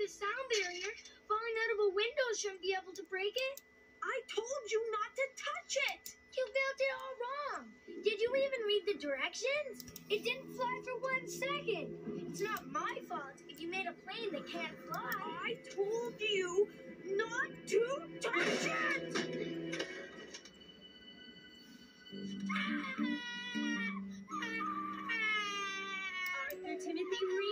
the sound barrier. Falling out of a window shouldn't be able to break it. I told you not to touch it. You built it all wrong. Did you even read the directions? It didn't fly for one second. It's not my fault if you made a plane that can't fly. I told you not to touch it! Arthur Timothy Read.